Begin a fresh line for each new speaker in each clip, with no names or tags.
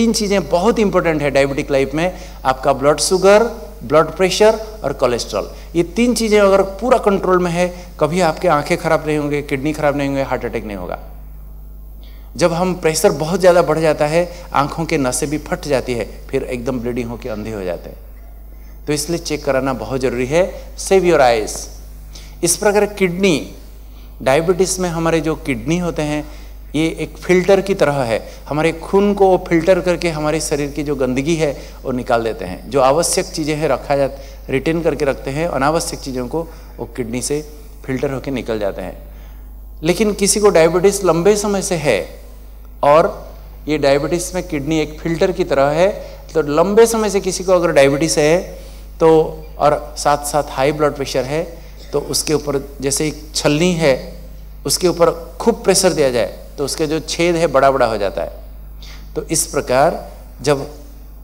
तीन चीज़ें बहुत इंपॉर्टेंट है डायबिटिक लाइफ में, आपका ब्लड शुगर ब्लड प्रेशर और कोलेस्ट्रॉल ये तीन चीज़ें अगर पूरा कंट्रोल में है, कभी आपके आँखें खराब नहीं होंगे किडनी खराब नहीं होंगे हार्ट अटैक नहीं होगा। जब हम प्रेशर बहुत ज़्यादा बढ़ जाता है, आँखों के नसें भी फट जाती है, फिर एकदम ब्लीडिंग होकर अंधे हो जाते हैं। तो इसलिए चेक कराना बहुत ज़रूरी है। सेव योर आइज़ इस प्रकार किडनी डायबिटीज़ में हमारे जो किडनी होते हैं ये एक फ़िल्टर की तरह है। हमारे खून को वो फ़िल्टर करके हमारे शरीर की जो गंदगी है, वो निकाल देते हैं। जो आवश्यक चीज़ें हैं, रखा जा रिटेन करके रखते हैं, अनावश्यक चीज़ों को वो किडनी से फ़िल्टर होकर निकल जाते हैं। लेकिन किसी को डायबिटीज़ लंबे समय से है, और ये डायबिटीज़ में किडनी एक फ़िल्टर की तरह है तो लंबे समय से किसी को अगर डायबिटीज़ है तो और साथ साथ हाई ब्लड प्रेशर है तो उसके ऊपर जैसे एक छलनी है, उसके ऊपर खूब प्रेशर दिया जाए। तो उसके जो छेद है बड़ा बड़ा हो जाता है। तो इस प्रकार जब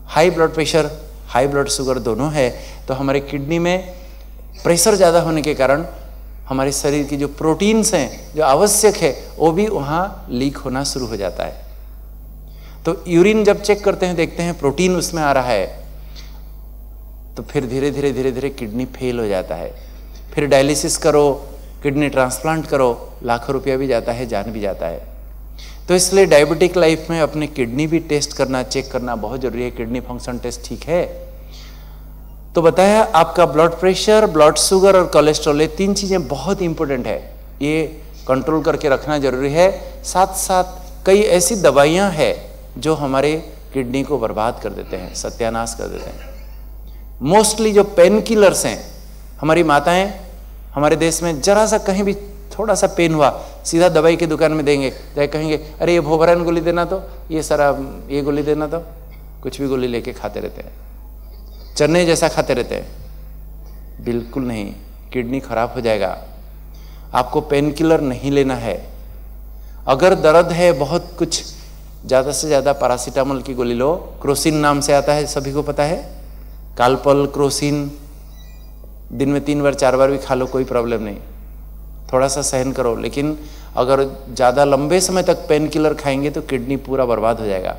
high blood pressure high blood sugar दोनों है तो हमारे किडनी में प्रेशर ज़्यादा होने के कारण हमारे शरीर की जो प्रोटीन्स हैं, जो आवश्यक है, वो भी वहाँ लीक होना शुरू हो जाता है। तो यूरिन जब चेक करते हैं, देखते हैं प्रोटीन उसमें आ रहा है तो फिर धीरे धीरे धीरे धीरे किडनी फेल हो जाता है। फिर डायलिसिस करो किडनी ट्रांसप्लांट करो, लाखों रुपया भी जाता है, जान भी जाता है। तो इसलिए डायबिटिक लाइफ में अपने किडनी भी टेस्ट करना चेक करना बहुत ज़रूरी है। किडनी फ़ंक्शन टेस्ट ठीक है। तो बताया, आपका ब्लड प्रेशर ब्लड शुगर और कोलेस्ट्रॉल ये तीन चीज़ें बहुत इंपॉर्टेंट है। ये कंट्रोल करके रखना ज़रूरी है। साथ साथ कई ऐसी दवाइयाँ हैं जो हमारे किडनी को बर्बाद कर देते हैं, सत्यानाश कर देते हैं। मोस्टली जो पेन किलर्स हैं, हमारी माताएँ, हमारे देश में जरा सा कहीं भी थोड़ा सा पेन हुआ, सीधा दवाई की दुकान में देंगे। चाहे कहेंगे, अरे, ये भोभरन गोली देना तो ये सारा, ये गोली देना तो। कुछ भी गोली लेके खाते रहते हैं। चने जैसा खाते रहते हैं। बिल्कुल नहीं, किडनी खराब हो जाएगा। आपको पेन किलर नहीं लेना है। अगर दर्द है, बहुत कुछ, ज़्यादा से ज़्यादा पैरासीटामोल की गोली लो। क्रोसिन नाम से आता है, सभी को पता है। कालपल क्रोसिन दिन में तीन बार, चार बार भी खा लो, कोई प्रॉब्लम नहीं। थोड़ा सा सहन करो, लेकिन अगर ज़्यादा लंबे समय तक पेन किलर खाएँगे तो किडनी पूरा बर्बाद हो जाएगा।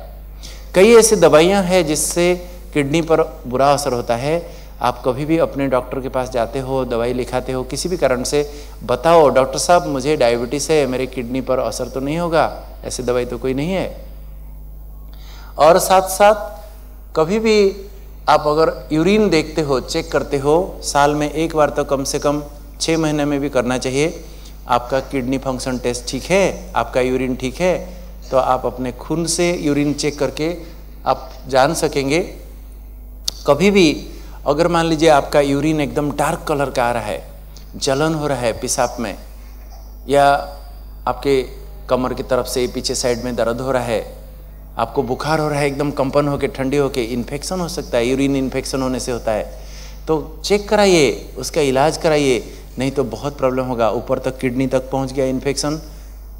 कई ऐसी दवाइयाँ हैं जिससे किडनी पर बुरा असर होता है। आप कभी भी अपने डॉक्टर के पास जाते हो, दवाई लिखाते हो, किसी भी कारण से, बताओ डॉक्टर साहब, मुझे डायबिटीज़ है, मेरे किडनी पर असर तो नहीं होगा? ऐसी दवाई तो कोई नहीं है। और साथ साथ कभी भी आप अगर यूरिन देखते हो चेक करते हो, साल में एक बार तो कम से कम छः महीने में भी करना चाहिए। आपका किडनी फ़ंक्शन टेस्ट ठीक है, आपका यूरिन ठीक है तो आप अपने खून से यूरिन चेक करके आप जान सकेंगे। कभी भी अगर मान लीजिए आपका यूरिन एकदम डार्क कलर का आ रहा है, जलन हो रहा है पेशाब में, या आपके कमर की तरफ़ से पीछे साइड में दर्द हो रहा है, आपको बुखार हो रहा है, एकदम कंपन होके, ठंडी होके इन्फेक्शन हो सकता है यूरिन इन्फेक्शन होने से होता है तो चेक कराइए, उसका इलाज कराइए। नहीं तो बहुत प्रॉब्लम होगा। ऊपर तक किडनी तक पहुँच गया इन्फेक्शन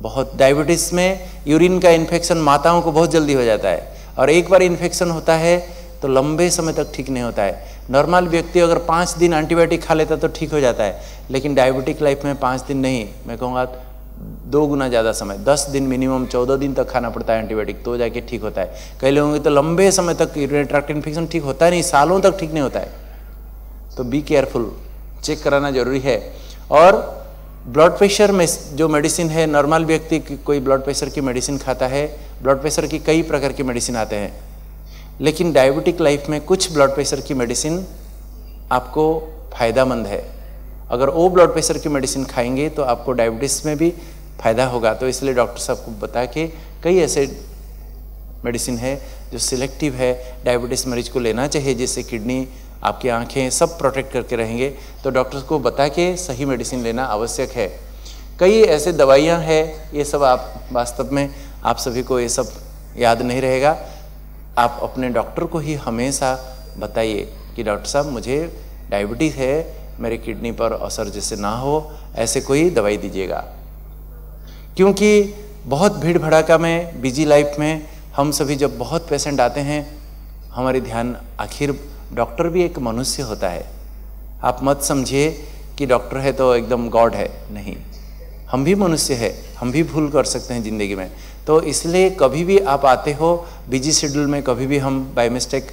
बहुत डायबिटीज़ में यूरिन का इन्फेक्शन माताओं को बहुत जल्दी हो जाता है। और एक बार इन्फेक्शन होता है तो लंबे समय तक ठीक नहीं होता है। नॉर्मल व्यक्ति अगर पाँच दिन एंटीबायोटिक खा लेता तो ठीक हो जाता है। लेकिन डायबिटिक लाइफ में पाँच दिन नहीं। मैं कहूँगा, दो गुना ज़्यादा समय। दस दिन मिनिमम चौदह दिन तक खाना पड़ता है एंटीबायोटिक तो जाके ठीक होता है। कई लोगों की तो लंबे समय तक ट्रैक्ट इन्फेक्शन ठीक होता है नहीं, सालों तक ठीक नहीं होता है। तो बी केयरफुल चेक कराना ज़रूरी है। और ब्लड प्रेशर में जो मेडिसिन है, नॉर्मल व्यक्ति कोई ब्लड प्रेशर की मेडिसिन खाता है, ब्लड प्रेशर की कई प्रकार की मेडिसिन आते हैं। लेकिन डायबिटिक लाइफ में कुछ ब्लड प्रेशर की मेडिसिन आपको फ़ायदामंद है। अगर वो ब्लड प्रेशर की मेडिसिन खाएँगे तो आपको डायबिटीज़ में भी फ़ायदा होगा। तो इसलिए डॉक्टर साहब को बता के कई ऐसे मेडिसिन है जो सिलेक्टिव है, डायबिटीज़ मरीज़ को लेना चाहिए, जिससे किडनी आपकी आँखें सब प्रोटेक्ट करके रहेंगे। तो डॉक्टर्स को बता के सही मेडिसिन लेना आवश्यक है। कई ऐसे दवाइयाँ हैं, ये सब आप, वास्तव में आप सभी को ये सब याद नहीं रहेगा। आप अपने डॉक्टर को ही हमेशा बताइए कि डॉक्टर साहब, मुझे डायबिटीज़ है, मेरे किडनी पर असर जैसे ना हो, ऐसे कोई दवाई दीजिएगा। क्योंकि बहुत भीड़ भड़ाका में बिज़ी लाइफ में हम सभी जब बहुत पेशेंट आते हैं, हमारे ध्यान आखिर डॉक्टर भी एक मनुष्य होता है। आप मत समझिए कि डॉक्टर है तो एकदम गॉड है। नहीं, हम भी मनुष्य है, हम भी भूल कर सकते हैं ज़िंदगी में। तो इसलिए कभी भी आप आते हो, बिज़ी शेड्यूल में कभी भी हम बाई मिस्टेक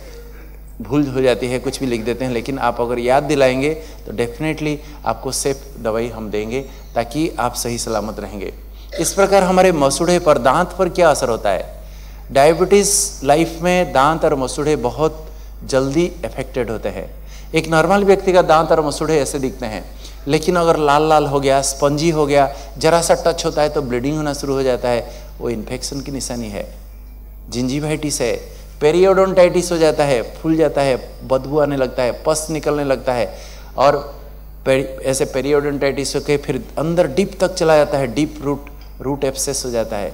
भूल हो जाती है, कुछ भी लिख देते हैं, लेकिन आप अगर याद दिलाएँगे तो डेफिनेटली आपको सेफ़ दवाई हम देंगे, ताकि आप सही सलामत रहेंगे। इस प्रकार हमारे मसूढ़े पर दांत पर क्या असर होता है? डायबिटीज़ लाइफ में दांत और मसूढ़े बहुत जल्दी अफेक्टेड होते हैं। एक नॉर्मल व्यक्ति का दांत और मसूड़े ऐसे दिखते हैं, लेकिन अगर लाल लाल हो गया स्पंजी हो गया, जरा सा टच होता है तो ब्लीडिंग होना शुरू हो जाता है, वो इन्फेक्शन की निशानी है। जिंजीवाइटिस है पेरियोडोंटाइटिस हो जाता है, फूल जाता है, बदबू आने लगता है पस निकलने लगता है, और ऐसे पेरियोडोंटाइटिस होकर फिर अंदर डीप तक चला जाता है डीप रूट रूट एप्सेस हो जाता है।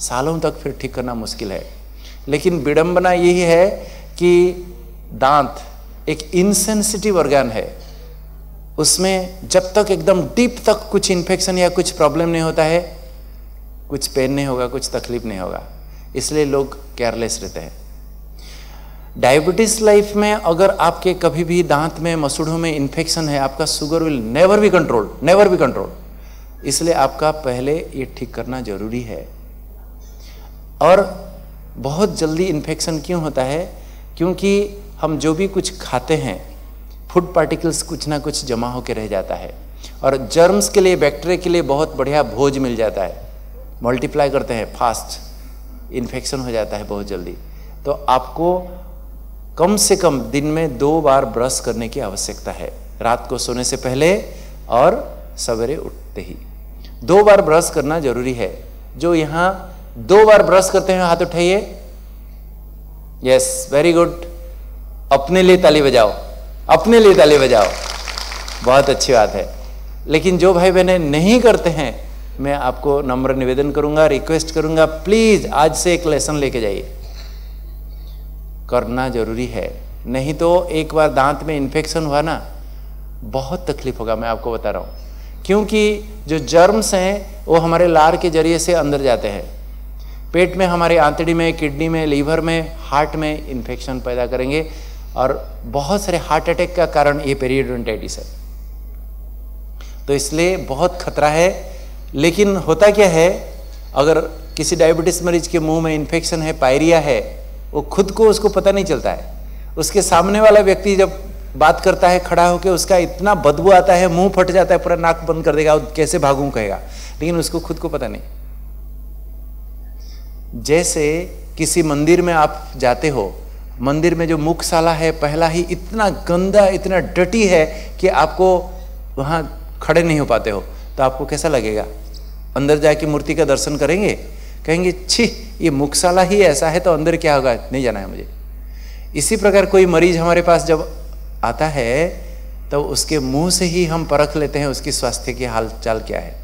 सालों तक फिर ठीक करना मुश्किल है। लेकिन विडंबना यही है कि दांत एक इनसेंसिटिव ऑर्गन है। उसमें जब तक एकदम डीप तक कुछ इन्फेक्शन या कुछ प्रॉब्लम नहीं होता है, कुछ पेन नहीं होगा, कुछ तकलीफ़ नहीं होगा। इसलिए लोग केयरलेस रहते हैं। डायबिटीज़ लाइफ में अगर आपके कभी भी दांत में मसूड़ों में इन्फेक्शन है, आपका sugar will never be control never be control इसलिए आपका पहले ये ठीक करना ज़रूरी है। और बहुत जल्दी इन्फेक्शन क्यों होता है? क्योंकि हम जो भी कुछ खाते हैं फ़ूड पार्टिकल्स कुछ ना कुछ जमा होकर रह जाता है। और जर्म्स के लिए बैक्टीरिया के लिए बहुत बढ़िया भोज मिल जाता है। मल्टीप्लाई करते हैं फास्ट इन्फेक्शन हो जाता है बहुत जल्दी। तो आपको कम से कम दिन में दो बार ब्रश करने की आवश्यकता है। रात को सोने से पहले और सवेरे उठते ही। दो बार ब्रश करना ज़रूरी है। जो यहाँ दो बार ब्रश करते हैं, हाथ उठाइए। यस वेरी गुड अपने लिए ताली बजाओ, अपने लिए ताली बजाओ। बहुत अच्छी बात है। लेकिन जो भाई बहने नहीं करते हैं, मैं आपको नम्र निवेदन करूँगा रिक्वेस्ट करूँगा प्लीज़ आज से एक लेसन लेके जाइए। करना ज़रूरी है। नहीं तो एक बार दांत में इन्फेक्शन हुआ ना, बहुत तकलीफ़ होगा, मैं आपको बता रहा हूँ। क्योंकि जो जर्म्स हैं, वो हमारे लार के ज़रिए से अंदर जाते हैं। पेट में, हमारे आंतड़ी में, किडनी में, लीवर में, हार्ट में इन्फेक्शन पैदा करेंगे। और बहुत सारे हार्ट अटैक का कारण ये पेरियोडोंटाइटिस है। तो इसलिए बहुत खतरा है, लेकिन होता क्या है, अगर किसी डायबिटीज़ मरीज़ के मुँह में इन्फेक्शन है, पायरिया है, वो खुद को उसको पता नहीं चलता है। उसके सामने वाला व्यक्ति जब बात करता है, खड़ा होकर उसका इतना बदबू आता है, मुँह फट जाता है, पूरा नाक बंद कर देगा और कैसे भागू कहेगा। लेकिन उसको खुद को पता नहीं। जैसे किसी मंदिर में आप जाते हो मंदिर में जो मुखशाला है, पहला ही इतना गंदा, इतना डटी है कि आपको वहाँ खड़े नहीं हो पाते हो। तो आपको कैसा लगेगा? अंदर जाके मूर्ति का दर्शन करेंगे? कहेंगे, छी, ये मुखशाला ही ऐसा है तो अंदर क्या होगा? नहीं जाना है मुझे। इसी प्रकार कोई मरीज़ हमारे पास जब आता है तो उसके मुँह से ही हम परख लेते हैं उसकी स्वास्थ्य की हाल चाल क्या है।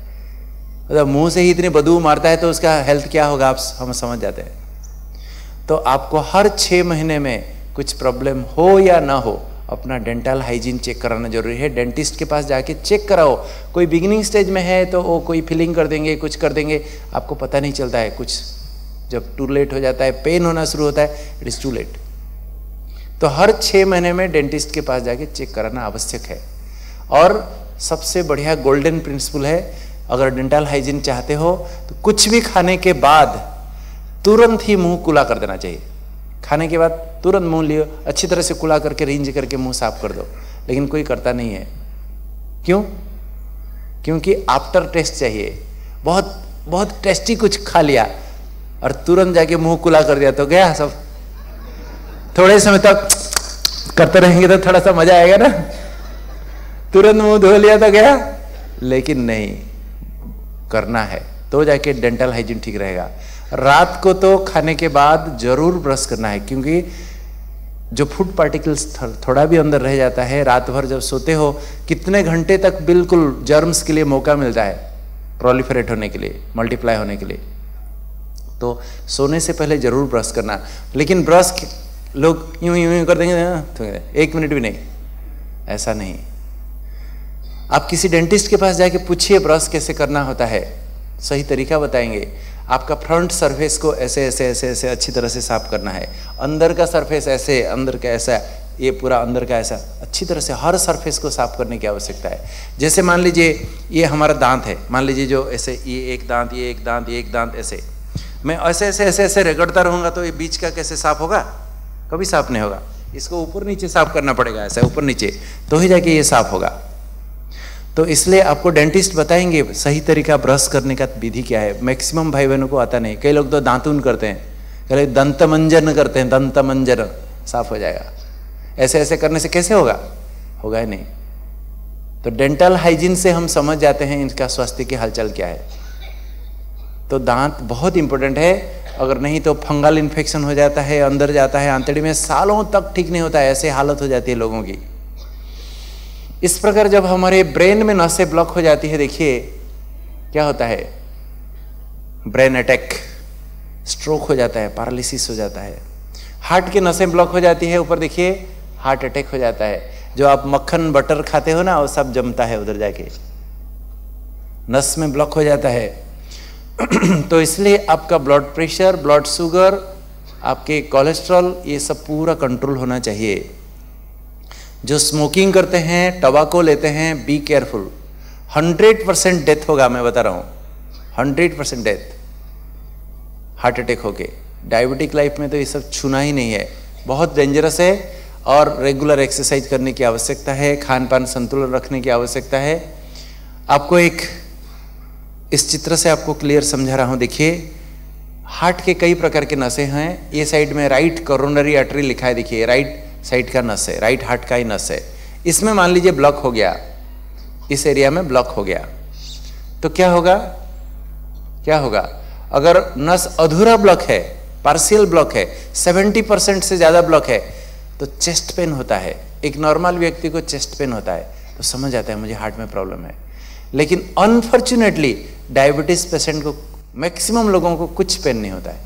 मतलब मुँह से ही इतनी बदबू मारता है तो उसका हेल्थ क्या होगा, आप हम समझ जाते हैं। तो आपको हर छः महीने में कुछ प्रॉब्लम हो या ना हो, अपना डेंटल हाइजीन चेक कराना ज़रूरी है। डेंटिस्ट के पास जाके चेक कराओ। कोई बिगिनिंग स्टेज में है तो वो कोई फिलिंग कर देंगे, कुछ कर देंगे। आपको पता नहीं चलता है, कुछ जब टू लेट हो जाता है पेन होना शुरू होता है इट इज़ टू लेट तो हर छः महीने में डेंटिस्ट के पास जाके चेक कराना आवश्यक है। और सबसे बढ़िया गोल्डन प्रिंसिपल है, अगर डेंटल हाइजीन चाहते हो तो कुछ भी खाने के बाद तुरंत ही मुँह कुला कर देना चाहिए। खाने के बाद तुरंत मुँह लियो, अच्छी तरह से कुला करके, रिंज करके मुँह साफ़ कर दो। लेकिन कोई करता नहीं है। क्यों? क्योंकि आफ्टर टेस्ट चाहिए। बहुत बहुत टेस्टी कुछ खा लिया और तुरंत जाके मुँह कुला कर दिया तो गया सब। थोड़े समय तक करते रहेंगे तो थोड़ा सा मज़ा आएगा ना। तुरंत मुँह धो लिया तो गया। लेकिन नहीं, करना है। तो जाके डेंटल हाइजीन ठीक रहेगा। रात को तो खाने के बाद ज़रूर ब्रश करना है क्योंकि जो फ़ूड पार्टिकल्स थोड़ा भी अंदर रह जाता है रात भर जब सोते हो कितने घंटे तक बिल्कुल जर्म्स के लिए मौका मिलता है प्रोलिफरेट होने के लिए मल्टीप्लाई होने के लिए। तो सोने से पहले ज़रूर ब्रश करना। लेकिन ब्रश लोग यूँ यूँ यूँ कर देंगे हाँ, तो एक मिनट भी नहीं। ऐसा नहीं। आप किसी डेंटिस्ट के पास जाके पूछिए ब्रश कैसे करना होता है। सही तरीका बताएँगे। आपका फ्रंट सरफेस को ऐसे ऐसे ऐसे ऐसे अच्छी तरह से साफ़ करना है। अंदर का सरफेस ऐसे, अंदर का ऐसा, ये पूरा अंदर का ऐसा, अच्छी तरह से हर सरफेस को साफ़ करने की आवश्यकता है। जैसे मान लीजिए, ये हमारा दांत है। मान लीजिए जो ऐसे, ये एक दांत, ये एक दांत, ये एक दांत, ऐसे। मैं ऐसे ऐसे ऐसे ऐसे रगड़ता रहूँगा तो ये बीच का कैसे साफ़ होगा? कभी साफ़ नहीं होगा। इसको ऊपर नीचे साफ़ करना पड़ेगा ऐसा, ऊपर नीचे। तो ही जाके ये साफ़ होगा। तो इसलिए आपको डेंटिस्ट बताएँगे, सही तरीका ब्रश करने का विधि क्या है? मैक्सिमम भाई बहनों को आता नहीं। कई लोग तो दांतुन करते हैं। कह दंत मंजन करते हैं दंत मंजन साफ़ हो जाएगा। ऐसे ऐसे करने से कैसे होगा? होगा ही नहीं। तो डेंटल हाइजीन से हम समझ जाते हैं इनका स्वास्थ्य की हलचल क्या है। तो दांत बहुत इंपॉर्टेंट है। अगर नहीं तो फंगल इन्फेक्शन हो जाता है, अंदर जाता है, आंतड़ी में सालों तक ठीक नहीं होता है। ऐसे हालत हो जाती है लोगों की। इस प्रकार जब हमारे ब्रेन में नसें ब्लॉक हो जाती है, देखिए, क्या होता है? ब्रेन अटैक, स्ट्रोक हो जाता है, पैरालिसिस हो जाता है। हार्ट की नसें ब्लॉक हो जाती है, ऊपर देखिए, हार्ट अटैक हो जाता है। जो आप मक्खन, बटर खाते हो ना, वो सब जमता है उधर जाके। नस में ब्लॉक हो जाता है। तो इसलिए आपका ब्लड प्रेशर, ब्लड शुगर, आपके कोलेस्ट्रॉल, ये सब पूरा कंट्रोल होना चाहिए। जो स्मोकिंग करते हैं टबाको लेते हैं be careful hundred percent death होगा, मैं बता रहा हूँ. Hundred percent death heart attack होके. डायबिटिक लाइफ में तो ये सब छूना ही नहीं है. बहुत डेंजरस है और रेगुलर एक्सरसाइज करने की आवश्यकता है खान पान संतुलन रखने की आवश्यकता है. आपको एक, इस चित्र से आपको क्लियर समझा रहा हूँ, देखिए. हार्ट के कई प्रकार के नसें हैं. ये साइड में राइट कोरोनरी आर्टरी लिखा है, देखिए. राइट साइड का नस है राइट हार्ट का ही नस है। इसमें मान लीजिए ब्लॉक हो गया, इस एरिया में ब्लॉक हो गया तो क्या होगा? क्या होगा? अगर नस अधूरा ब्लॉक है पार्शियल ब्लॉक है 70 परसेंट से ज़्यादा ब्लॉक है तो चेस्ट पेन होता है। एक नॉर्मल व्यक्ति को चेस्ट पेन होता है तो समझ आता है मुझे हार्ट में प्रॉब्लम है। लेकिन अनफॉर्चुनेटली डायबिटीज़ पेशेंट को मैक्सिमम लोगों को कुछ पेन नहीं होता है,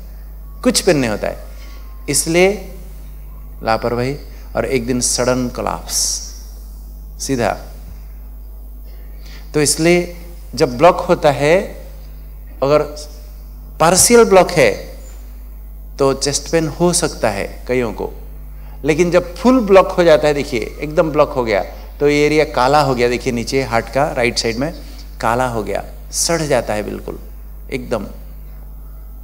कुछ पेन नहीं होता है। इसलिए लापरवाही और एक दिन सडन कोलाप्स। सीधा। तो इसलिए जब ब्लॉक होता है, अगर पार्शियल ब्लॉक है तो चेस्ट पेन हो सकता है कईयों को। लेकिन जब फुल ब्लॉक हो जाता है, देखिए, एकदम ब्लॉक हो गया तो ये एरिया काला हो गया, देखिए, नीचे हार्ट का राइट साइड में काला हो गया, सड़ जाता है बिल्कुल, एकदम।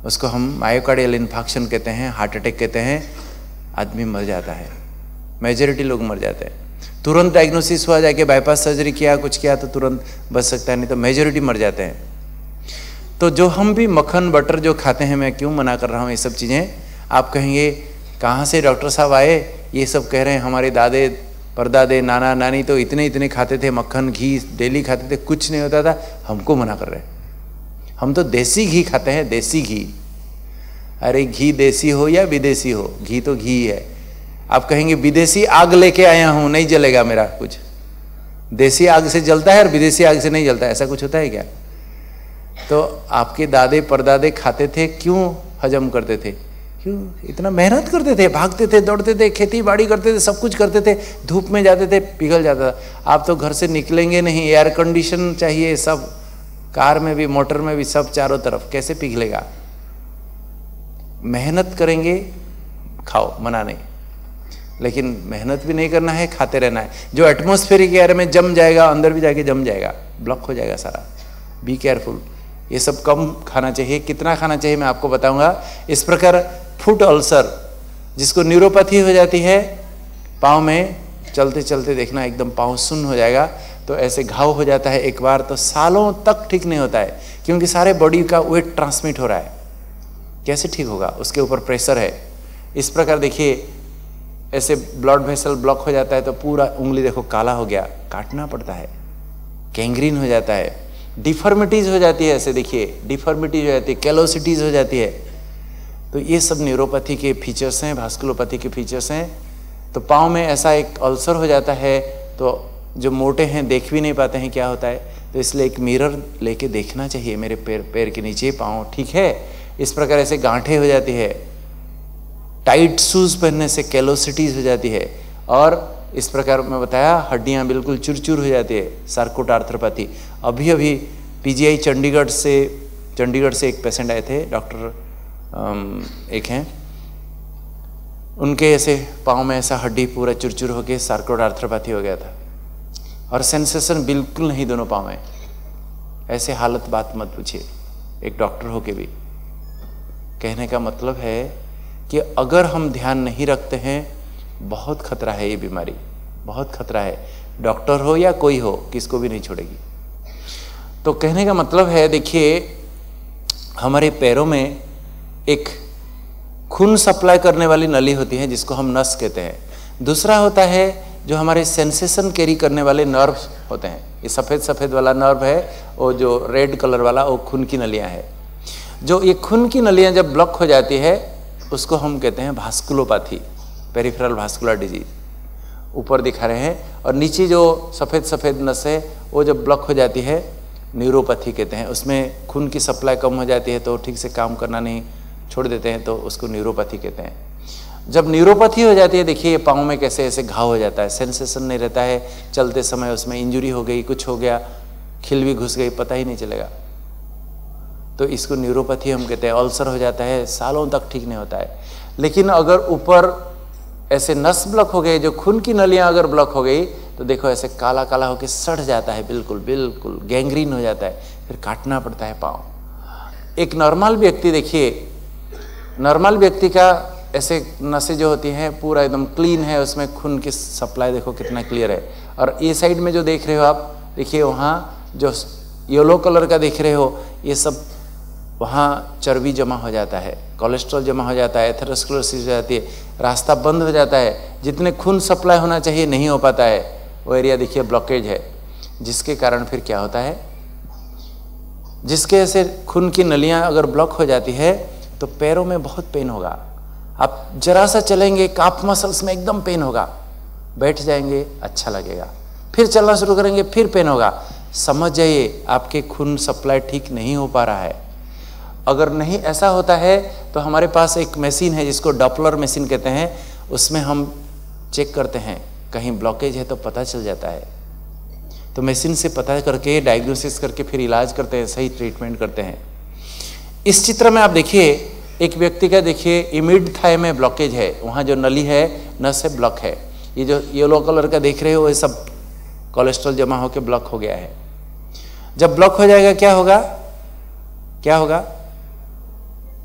उसको हम मायोकार्डियल इन्फेक्शन कहते हैं हार्ट अटैक कहते हैं आदमी मर जाता है। मेजोरिटी लोग मर जाते हैं। तुरंत डायग्नोसिस हुआ, जाके बाईपास सर्जरी किया, कुछ किया तो तुरंत बच सकता है, नहीं तो मेजोरिटी मर जाते हैं। तो जो हम भी मक्खन बटर जो खाते हैं, मैं क्यों मना कर रहा हूँ ये सब चीज़ें? आप कहेंगे, कहाँ से डॉक्टर साहब आए? ये सब कह रहे हैं, हमारे दादे, परदादे, नाना, नानी तो इतने इतने खाते थे, मक्खन, घी डेली खाते थे, कुछ नहीं होता था। हमको मना कर रहे हम तो देसी घी खाते हैं, देसी घी। अरे घी देसी हो या विदेशी हो? घी तो घी है। आप कहेंगे विदेशी आग लेके आया हूँ, नहीं जलेगा मेरा कुछ। देसी आग से जलता है और विदेशी आग से नहीं जलता ऐसा कुछ होता है क्या? तो आपके दादे, परदादे खाते थे, क्यों हजम करते थे? क्यों? इतना मेहनत करते थे, भागते थे, दौड़ते थे, खेती बाड़ी करते थे, सब कुछ करते थे, धूप में जाते थे, पिघल जाता था। आप तो घर से निकलेंगे नहीं एयर कंडीशन चाहिए सब, कार में भी मोटर में भी सब चारों तरफ़, कैसे पिघलेगा? मेहनत करेंगे, खाओ, मना नहीं। लेकिन मेहनत भी नहीं करना है, खाते रहना है। जो एटमोसफेयर के एयर में जम जाएगा, अंदर भी जाके जम जाएगा ब्लॉक हो जाएगा सारा। बी केयरफुल ये सब कम खाना चाहिए। कितना खाना चाहिए मैं आपको बताऊँगा। इस प्रकार फुट अल्सर जिसको न्यूरोपैथी हो जाती है, पाँव में चलते चलते देखना एकदम पाँव सुन्न हो जाएगा। तो ऐसे घाव हो जाता है एक बार तो सालों तक ठीक नहीं होता है, क्योंकि सारे बॉडी का वेट ट्रांसमिट हो रहा है। कैसे ठीक होगा? उसके ऊपर प्रेशर है। इस प्रकार देखिए, ऐसे ब्लड वेसल ब्लॉक हो जाता है तो पूरा उंगली देखो काला हो गया, काटना पड़ता है कैंग्रीन हो जाता है डिफॉर्मिटीज हो जाती है ऐसे देखिए डिफॉर्मिटीज हो जाती है कैलोसिटीज हो जाती है। तो ये सब न्यूरोपैथी के फीचर्स हैं भास्कुलोपैथी के फीचर्स हैं। तो पाँव में ऐसा एक अल्सर हो जाता है तो जो मोटे हैं देख भी नहीं पाते हैं क्या होता है। तो इसलिए एक मिरर लेके देखना चाहिए मेरे पैर पैर के नीचे, पाँव, ठीक है? इस प्रकार ऐसे गांठे हो जाती है टाइट शूज़ पहनने से कैलोसिटीज हो जाती है और इस प्रकार मैं बताया हड्डियाँ बिल्कुल चुरचुर हो जाती है, सार्कोट आर्थ्रोपैथी अभी अभी पीजीआई चंडीगढ़ से चंडीगढ़ से एक पेशेंट आए थे डॉक्टर एक हैं। उनके ऐसे पाँव में ऐसा हड्डी पूरा चुरचुर होकर सार्कोट आर्थ्रोपैथी हो गया था। और सेंसेशन बिल्कुल नहीं दोनों पाँव में। ऐसे हालत बात मत पूछिए, एक डॉक्टर होके भी। कहने का मतलब है कि अगर हम ध्यान नहीं रखते हैं, बहुत खतरा है ये बीमारी, बहुत खतरा है। डॉक्टर हो या कोई हो, किसको भी नहीं छोड़ेगी। तो कहने का मतलब है, देखिए, हमारे पैरों में एक खून सप्लाई करने वाली नली होती है, जिसको हम नस कहते हैं। दूसरा होता है, जो हमारे सेंसेशन कैरी करने वाले नर्व होते हैं। ये सफ़ेद सफ़ेद वाला नर्व है वो जो रेड कलर वाला, वो खून की नलियाँ है। जो ये खून की नलियाँ जब ब्लॉक हो जाती है, उसको हम कहते हैं भास्कुलोपैथी पेरिफेरल भास्कुलर डिज़ीज़ ऊपर दिखा रहे हैं और नीचे जो सफ़ेद सफ़ेद नस है, वो जब ब्लॉक हो जाती है न्यूरोपैथी कहते हैं। उसमें खून की सप्लाई कम हो जाती है तो ठीक से काम करना नहीं, छोड़ देते हैं तो उसको न्यूरोपैथी कहते हैं। जब न्यूरोपैथी हो जाती है, देखिए पाँव में कैसे ऐसे घाव हो जाता है सेंसेशन नहीं रहता है, चलते समय उसमें इंजुरी हो गई, कुछ हो गया, खिल भी घुस गई, पता ही नहीं चलेगा। तो इसको न्यूरोपैथी हम कहते हैं, अल्सर हो जाता है, सालों तक ठीक नहीं होता है। लेकिन अगर ऊपर ऐसे नस ब्लॉक हो गए, जो खून की नलियाँ अगर ब्लॉक हो गई तो देखो ऐसे काला काला होकर सड़ जाता है, बिल्कुल बिल्कुल, गैंग्रीन हो जाता है, फिर काटना पड़ता है पाँव। एक नॉर्मल व्यक्ति देखिए, नॉर्मल व्यक्ति का ऐसे नसें जो होती हैं, पूरा एकदम क्लीन है, उसमें खून की सप्लाई देखो कितना क्लियर है। और ये साइड में जो देख रहे हो आप, देखिए वहाँ जो येलो कलर का देख रहे हो, ये सब वहाँ चर्बी जमा हो जाता है, कोलेस्ट्रॉल जमा हो जाता है एथेरोस्क्लोसिस हो जाती है, रास्ता बंद हो जाता है, जितने खून सप्लाई होना चाहिए नहीं हो पाता है, वो एरिया देखिए ब्लॉकेज है, जिसके कारण फिर क्या होता है? जिसके ऐसे खून की नलियाँ अगर ब्लॉक हो जाती है तो पैरों में बहुत पेन होगा। आप जरा सा चलेंगे, काफ मसल्स में एकदम पेन होगा। बैठ जाएँगे अच्छा लगेगा। फिर चलना शुरू करेंगे, फिर पेन होगा। समझ जाइए, आपके खून सप्लाई ठीक नहीं हो पा रहा है। अगर नहीं ऐसा होता है तो हमारे पास एक मशीन है जिसको डॉपलर मशीन कहते हैं। उसमें हम चेक करते हैं, कहीं ब्लॉकेज है तो पता चल जाता है। तो मशीन से पता करके डायग्नोसिस करके, फिर इलाज करते हैं, सही ट्रीटमेंट करते हैं। इस चित्र में आप देखिए, एक व्यक्ति का देखिए इमिड थाई में ब्लॉकेज है। वहाँ जो नली है, नस है ब्लॉक है। ये जो येलो कलर का देख रहे हो, ये सब कोलेस्ट्रॉल जमा होकर ब्लॉक हो गया है। जब ब्लॉक हो जाएगा, क्या होगा? क्या होगा?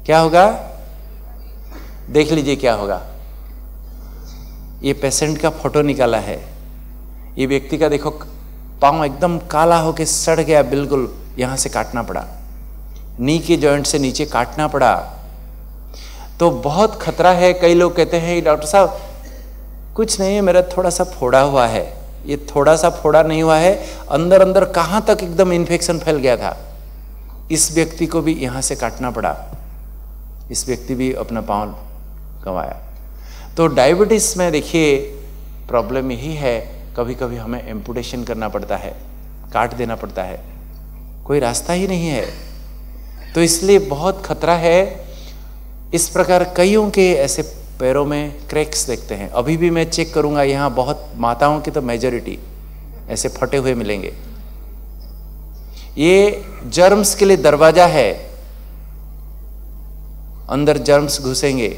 क्या होगा? देख लीजिए क्या होगा। ये पेशेंट का फ़ोटो निकाला है। ये व्यक्ति का देखो, पाँव एकदम काला होके सड़ गया, बिल्कुल यहाँ से काटना पड़ा। नी के जॉइंट से नीचे काटना पड़ा। तो बहुत खतरा है, कई लोग कहते हैं, डॉक्टर साहब, कुछ नहीं है, मेरा थोड़ा सा फोड़ा हुआ है। ये थोड़ा सा फोड़ा नहीं हुआ है अंदर अंदर कहाँ तक एकदम इन्फेक्शन फैल गया था। इस व्यक्ति को भी यहाँ से काटना पड़ा। इस व्यक्ति भी अपना पाँव गंवाया। तो डायबिटीज़ में देखिए प्रॉब्लम यही है कभी कभी हमें एम्पुटेशन करना पड़ता है, काट देना पड़ता है, कोई रास्ता ही नहीं है। तो इसलिए बहुत खतरा है, इस प्रकार कईयों के ऐसे पैरों में क्रैक्स देखते हैं। अभी भी मैं चेक करूँगा, यहाँ बहुत माताओं की तो मेजोरिटी ऐसे फटे हुए मिलेंगे। ये जर्म्स के लिए दरवाज़ा है अंदर जर्म्स घुसेंगे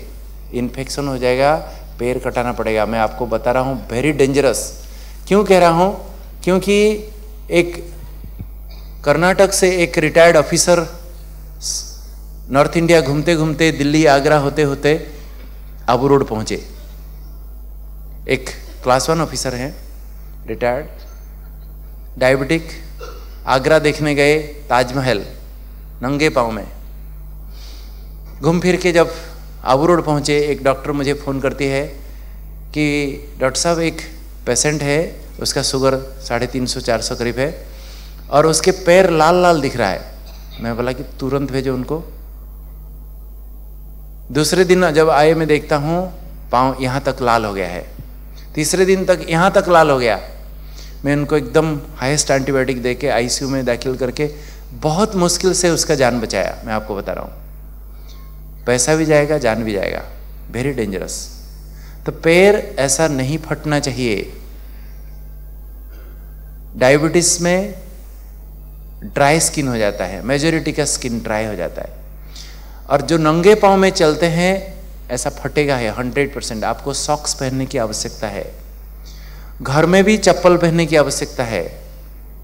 इन्फेक्शन हो जाएगा, पैर कटाना पड़ेगा। मैं आपको बता रहा हूँ वेरी डेंजरस क्यों कह रहा हूँ? क्योंकि एक कर्नाटक से एक रिटायर्ड ऑफिसर नॉर्थ इंडिया घूमते घूमते दिल्ली, आगरा होते होते आबू रोड पहुँचे। एक क्लास वन ऑफिसर हैं रिटायर्ड डायबिटिक आगरा देखने गए, ताजमहल, नंगे पाँव में। घूम फिर के जब आबू रोड पहुँचे, एक डॉक्टर मुझे फ़ोन करती है कि, डॉक्टर साहब, एक पेशेंट है, उसका शुगर साढ़े तीन सौ, चार सौ करीब है और उसके पैर लाल लाल दिख रहा है। मैं बोला कि, तुरंत भेजो उनको। दूसरे दिन जब आए, मैं देखता हूँ, पाँव यहाँ तक लाल हो गया है। तीसरे दिन तक यहाँ तक लाल हो गया। मैं उनको एकदम हाईएस्ट एंटीबायोटिक दे के आईसीयू में दाखिल करके, बहुत मुश्किल से उसका जान बचाया। मैं आपको बता रहा हूँ। पैसा भी जाएगा, जान भी जाएगा। वेरी डेंजरस तो पैर ऐसा नहीं फटना चाहिए। डायबिटीज़ में ड्राई स्किन हो जाता है। मेजोरिटी का स्किन ड्राई हो जाता है। और जो नंगे पाँव में चलते हैं, ऐसा फटेगा है हंड्रेड परसेंट आपको सॉक्स पहनने की आवश्यकता है। घर में भी चप्पल पहनने की आवश्यकता है।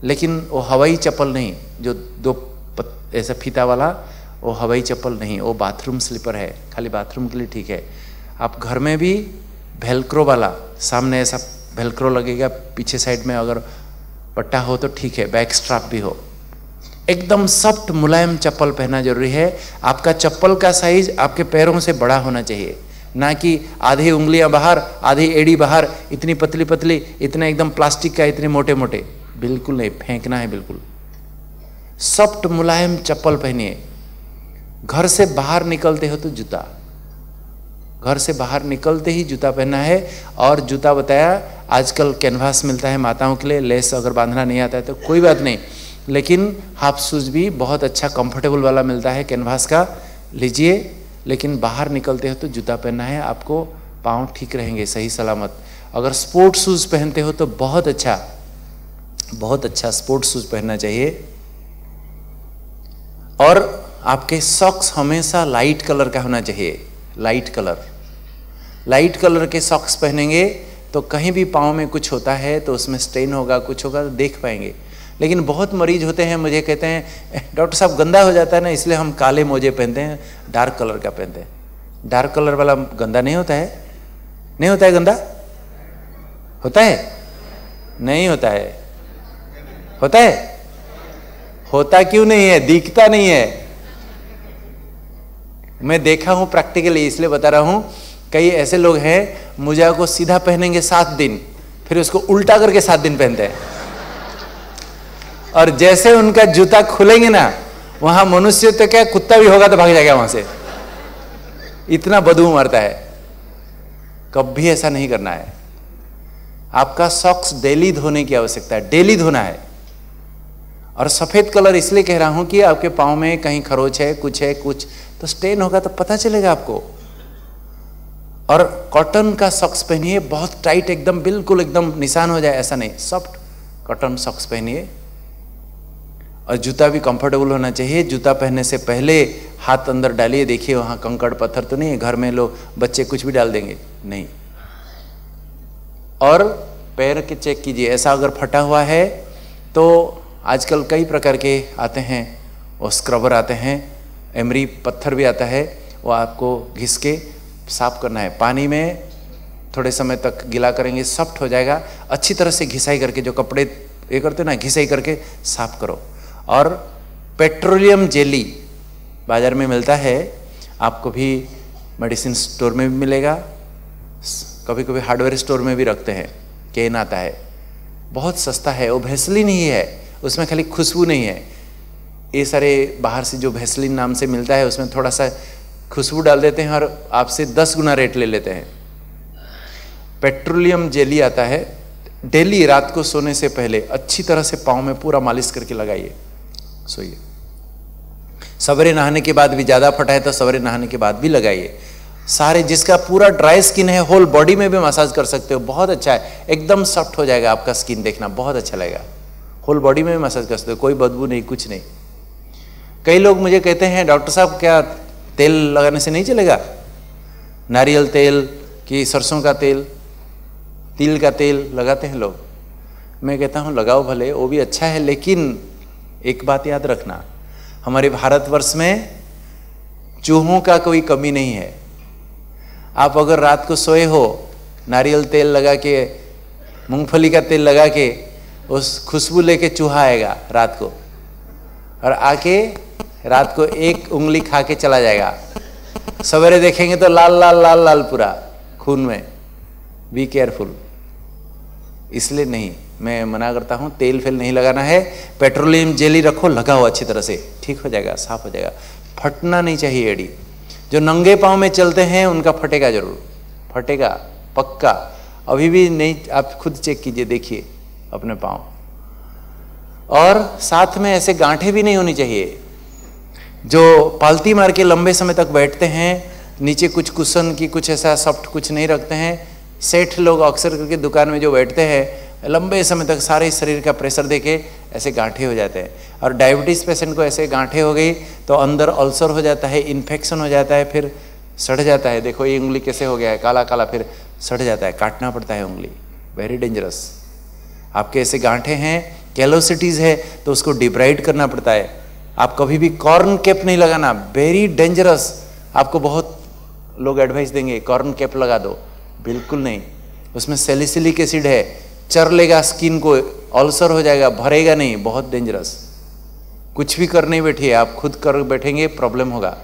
लेकिन वो हवाई चप्पल नहीं, जो दो ऐसा फीता वाला वो हवाई चप्पल नहीं वो बाथरूम स्लीपर है, खाली बाथरूम के लिए ठीक है। आप घर में भी भेलक्रो वाला, सामने ऐसा भेलक्रो लगेगा, पीछे साइड में अगर पट्टा हो तो ठीक है बैक स्ट्राप भी हो। एकदम सॉफ्ट मुलायम चप्पल पहनना ज़रूरी है। आपका चप्पल का साइज़ आपके पैरों से बड़ा होना चाहिए। ना कि आधी उंगलियाँ बाहर, आधी एड़ी बाहर, इतनी पतली पतली, इतने एकदम प्लास्टिक का, इतने मोटे मोटे। बिल्कुल नहीं, फेंकना है बिल्कुल। सॉफ्ट मुलायम चप्पल पहनिए। घर से बाहर निकलते हो तो जूता। घर से बाहर निकलते ही जूता पहनना है और जूता बताया, आजकल कैनवास मिलता है माताओं के लिए, लेस अगर बांधना नहीं आता है तो कोई बात नहीं। लेकिन हाफ़ शूज़ भी बहुत अच्छा कंफर्टेबल वाला मिलता है कैनवास का, लीजिए। लेकिन बाहर निकलते हो तो जूता पहनना है, आपको पाँव ठीक रहेंगे, सही सलामत। अगर स्पोर्ट शूज़ पहनते हो तो बहुत अच्छा बहुत अच्छा स्पोर्ट शूज़ पहनना चाहिए। और आपके सॉक्स हमेशा लाइट कलर का होना चाहिए। लाइट कलर लाइट कलर के सॉक्स पहनेंगे तो कहीं भी पाँव में कुछ होता है तो उसमें स्ट्रेन होगा, कुछ होगा तो देख पाएँगे। लेकिन बहुत मरीज़ होते हैं, मुझे कहते हैं, डॉक्टर साहब गंदा हो जाता है ना, इसलिए हम काले मोजे पहनते हैं डार्क कलर का पहनते हैं। डार्क कलर वाला गंदा नहीं होता है? नहीं होता है गंदा? होता है? नहीं होता है। होता है? होता क्यों नहीं है? दिखता नहीं है। मैं देखा हूँ प्रैक्टिकली इसलिए बता रहा हूँ, कई ऐसे लोग हैं मुजा को सीधा पहनेंगे सात दिन, फिर उसको उल्टा करके सात दिन पहनते हैं। और जैसे उनका जूता खुलेंगे ना, वहाँ मनुष्य तो क्या कुत्ता भी होगा तो भाग जाएगा वहाँ से। इतना बदबू मारता है। कभी ऐसा नहीं करना है। आपका सॉक्स डेली धोने की आवश्यकता है डेली धोना है। और सफ़ेद कलर इसलिए कह रहा हूँ कि आपके पाँव में कहीं खरोच है, कुछ है, कुछ तो स्टेन होगा तो पता चलेगा आपको। और कॉटन का सॉक्स पहनिए, बहुत टाइट एकदम बिल्कुल, एकदम निशान हो जाए, ऐसा नहीं सॉफ्ट कॉटन सॉक्स पहनिए। और जूता भी कंफर्टेबल होना चाहिए, जूता पहनने से पहले हाथ अंदर डालिए, देखिए वहाँ कंकड़ पत्थर तो नहीं है, घर में लोग बच्चे कुछ भी डाल देंगे, नहीं। और पैर के चेक कीजिए, ऐसा अगर फटा हुआ है तो आजकल कई प्रकार के आते हैं, वो स्क्रबर आते हैं, एमरी पत्थर भी आता है, वो आपको घिस के साफ़ करना है। पानी में थोड़े समय तक गिला करेंगे, सॉफ्ट हो जाएगा। अच्छी तरह से घिसाई करके, जो कपड़े ये करते ना, घिसाई करके साफ़ करो। और पेट्रोलियम जेली बाज़ार में मिलता है, आपको भी मेडिसिन स्टोर में भी मिलेगा। कभी कभी हार्डवेयर स्टोर में भी रखते हैं, केन आता है। बहुत सस्ता है, वो भैसलिन ही है। उसमें खाली खुशबू नहीं है। ये सारे बाहर से जो भैसलिन नाम से मिलता है, उसमें थोड़ा सा खुशबू डाल देते हैं और आपसे दस गुना रेट ले लेते हैं। पेट्रोलियम जेली आता है। डेली रात को सोने से पहले अच्छी तरह से पाँव में पूरा मालिश करके लगाइए। सोइए। सवेरे नहाने के बाद भी ज़्यादा फटा है तो सवेरे नहाने के बाद भी लगाइए। सारे जिसका पूरा ड्राई स्किन है होल बॉडी में भी मसाज कर सकते हो। बहुत अच्छा है। एकदम सॉफ्ट हो जाएगा आपका स्किन देखना। बहुत अच्छा लगेगा। होल बॉडी में भी मसाज कर सकते हो, कोई बदबू नहीं, कुछ नहीं। कई लोग मुझे कहते हैं, डॉक्टर साहब, क्या तेल लगाने से नहीं चलेगा? नारियल तेल कि सरसों का तेल, तिल का तेल लगाते हैं लोग। मैं कहता हूँ, लगाओ भले, वो भी अच्छा है, लेकिन एक बात याद रखना, हमारे भारतवर्ष में चूहों का कोई कमी नहीं है। आप अगर रात को सोए हो, नारियल तेल लगा के, मूंगफली का तेल लगा के उस खुशबू लेके चूहा आएगा रात को। और आके रात को एक उंगली खा के चला जाएगा। सवेरे देखेंगे तो लाल लाल लाल लाल पूरा खून में। बी केयरफुल इसलिए नहीं, मैं मना करता हूँ, तेल फेल नहीं लगाना है। पेट्रोलियम जेली रखो लगाओ अच्छी तरह से। ठीक हो जाएगा, साफ़ हो जाएगा। फटना नहीं चाहिए एडी। जो नंगे पाँव में चलते हैं, उनका फटेगा ज़रूर। फटेगा, पक्का। अभी भी नहीं, आप खुद चेक कीजिए, देखिए। अपने पाँव। और साथ में ऐसे गांठे भी नहीं होनी चाहिए, जो पालती मार के लंबे समय तक बैठते हैं, नीचे कुछ कुशन की कुछ ऐसा सॉफ्ट कुछ नहीं रखते हैं। सेठ लोग अक्सर करके दुकान में जो बैठते हैं, लंबे समय तक सारे शरीर का प्रेशर देके ऐसे गांठे हो जाते हैं। और डायबिटीज़ पेशेंट को ऐसे गांठे हो गई तो अंदर अल्सर हो जाता है इन्फेक्शन हो जाता है, फिर सड़ जाता है। देखो, ये उंगली कैसे हो गया है? काला काला फिर सड़ जाता है, काटना पड़ता है उंगली। वेरी डेंजरस आपके ऐसे गांठे हैं कैलोसिटीज है तो उसको डिब्राइड करना पड़ता है। आप कभी भी कॉर्न कैप नहीं लगाना वेरी डेंजरस आपको बहुत लोग एडवाइस देंगे कॉर्न कैप लगा दो। बिल्कुल नहीं। उसमें सेलिसिलिक एसिड है। चर लेगा स्किन को ऑल्सर हो जाएगा, भरेगा नहीं, बहुत डेंजरस कुछ भी कर नहीं बैठिए, आप खुद कर बैठेंगे प्रॉब्लम होगा।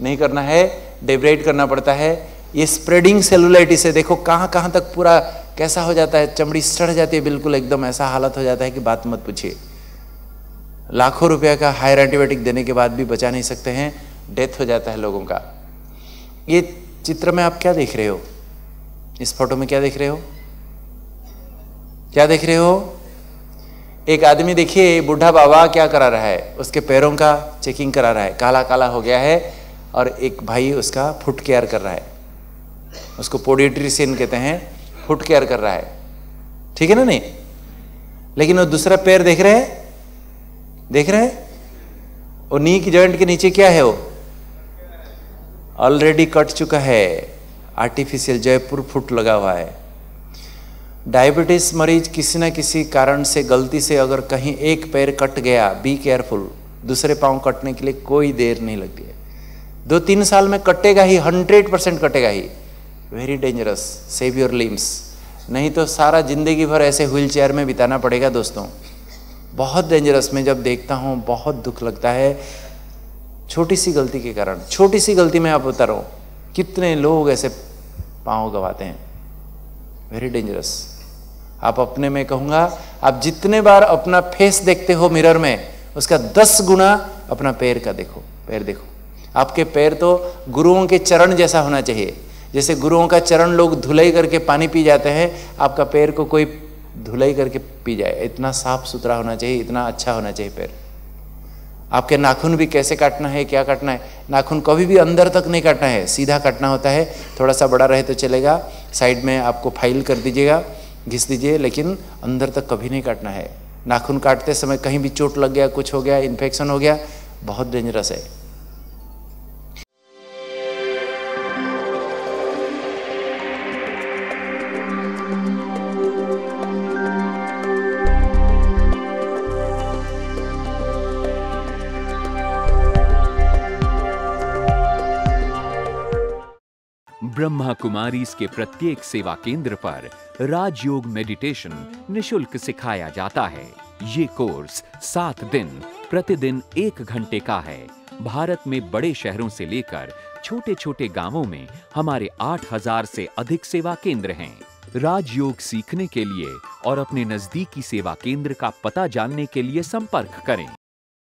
नहीं करना है डिब्राइड करना पड़ता है। ये स्प्रेडिंग सेलुलाइटिस है। देखो कहाँ कहाँ तक पूरा कैसा हो जाता है? चमड़ी सड़ जाती है, बिल्कुल एकदम ऐसा हालत हो जाता है कि बात मत पूछिए। लाखों रुपया का हायर एंटीबायोटिक देने के बाद भी बचा नहीं सकते हैं डेथ हो जाता है लोगों का। ये चित्र में आप क्या देख रहे हो? इस फ़ोटो में क्या देख रहे हो? क्या देख रहे हो? एक आदमी देखिए, बुढ़ा बाबा क्या करा रहा है? उसके पैरों का चेकिंग करा रहा है। काला काला हो गया है और एक भाई उसका फुट केयर कर रहा है। उसको पोडिट्रिशियन कहते हैं। फुट केयर कर रहा है। ठीक है ना नहीं? लेकिन वो दूसरा पैर देख रहे हैं? देख रहे हैं? वो नी की जॉइंट के नीचे क्या है वो? ऑलरेडी कट चुका है। आर्टिफिशियल जयपुर फुट लगा हुआ है। डायबिटीज़ मरीज़ किसी ना किसी कारण से, गलती से अगर कहीं एक पैर कट गया बी केयरफुल दूसरे पाँव कटने के लिए कोई देर नहीं लगती है। दो तीन साल में कटेगा ही हंड्रेड परसेंट कटेगा ही। Very dangerous save your limbs नहीं तो सारा ज़िंदगी भर ऐसे व्हील चेयर में बिताना पड़ेगा दोस्तों। बहुत डेंजरस मैं जब देखता हूँ, बहुत दुख लगता है। छोटी सी गलती के कारण, छोटी सी गलती में आप हूँ कितने लोग ऐसे पाँव गवाते हैं। वेरी डेंजरस आप अपने में कहूँगा, आप जितने बार अपना फेस देखते हो मिरर में, उसका दस गुना अपना पैर का देखो, पैर देखो। आपके पैर तो गुरुओं के चरण जैसा होना चाहिए। जैसे गुरुओं का चरण लोग धुलाई करके पानी पी जाते हैं, आपका पैर को कोई धुलाई करके पी जाए। इतना साफ़ सुथरा होना चाहिए, इतना अच्छा होना चाहिए पैर। आपके नाखून भी कैसे काटना है, क्या काटना है? नाखून कभी भी अंदर तक नहीं काटना है, सीधा काटना होता है। थोड़ा सा बड़ा रहे तो चलेगा, साइड में आपको फ़ाइल कर दीजिएगा, घिस दीजिए, लेकिन अंदर तक कभी नहीं काटना है। नाखून काटते समय कहीं भी चोट लग गया, कुछ हो गया, इन्फेक्शन हो गया, बहुत डेंजरस है।
ब्रह्मा के प्रत्येक सेवा केंद्र पर राजयोग मेडिटेशन निशुल्क सिखाया जाता है। ये कोर्स सात दिन, प्रतिदिन एक घंटे का है। भारत में बड़े शहरों से लेकर छोटे छोटे गाँवों में हमारे 8000 से अधिक सेवा केंद्र हैं। राजयोग सीखने के लिए और अपने नजदीकी सेवा केंद्र का पता जानने के लिए संपर्क करें।